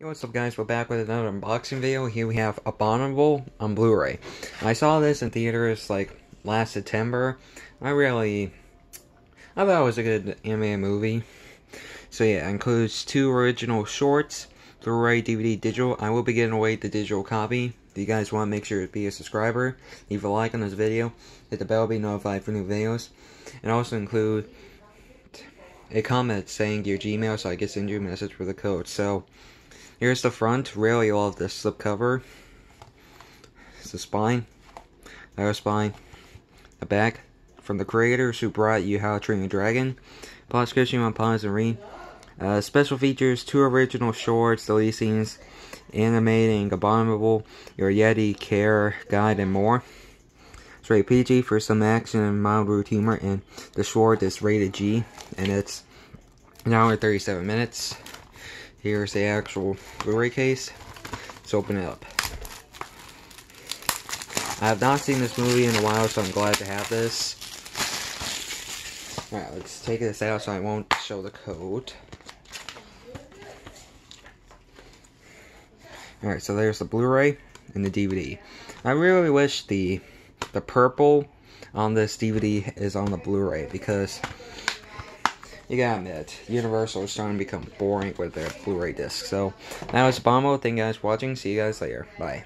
Yo, what's up guys, we're back with another unboxing video. Here we have Abominable on Blu-ray. I saw this in theaters like last September. I really, I thought it was a good anime movie. So yeah, it includes two original shorts, Blu-ray, DVD, digital. I will be giving away the digital copy. If you guys want make sure to be a subscriber, leave a like on this video, hit the bell, to be notified for new videos. And also include a comment saying your Gmail so I can send you a message for the code. So, Here's the front. Really love this slipcover. It's the spine. Our spine. The back. From the creators who brought you How to Train Your Dragon. Plus Kushima Pawns and Reed. Uh, special features, two original shorts, the scenes, animating, abominable, your Yeti care guide, and more. It's rated PG for some action and mild root humor, and the short is rated G, and it's an hour and 37 minutes. Here's the actual Blu-ray case. Let's open it up. I have not seen this movie in a while, so I'm glad to have this. Alright, let's take this out so I won't show the code. Alright, so there's the Blu-ray and the DVD. I really wish the the purple on this DVD is on the Blu-ray because you gotta admit, Universal is starting to become boring with their Blu-ray discs. So, that was Bombo. Thank you guys for watching. See you guys later. Bye.